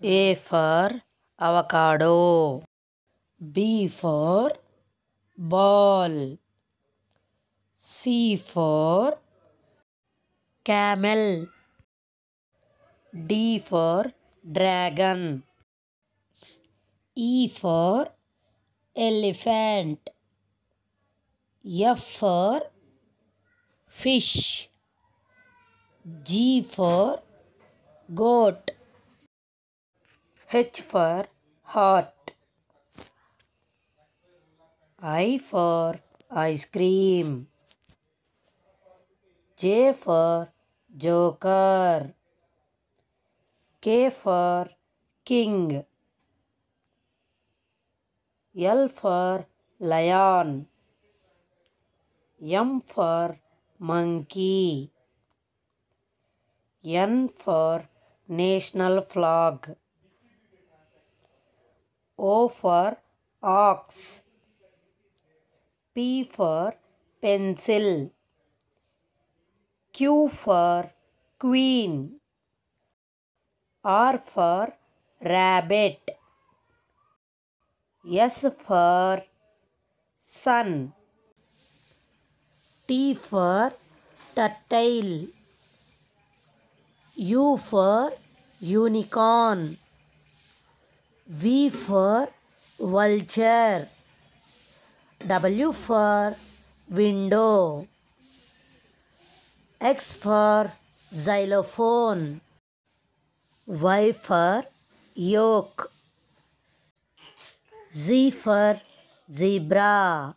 A for avocado. B for ball. C for camel. D for dragon. E for elephant. F for fish. G for goat. H for heart. I for ice cream. J for joker. K for king. L for lion. M for monkey. N for national flag. O for ox. P for pencil. Q for queen. R for rabbit. S for sun. T for turtle. U for unicorn. V for vulture. W for window. X for xylophone. Y for yolk. Z for zebra.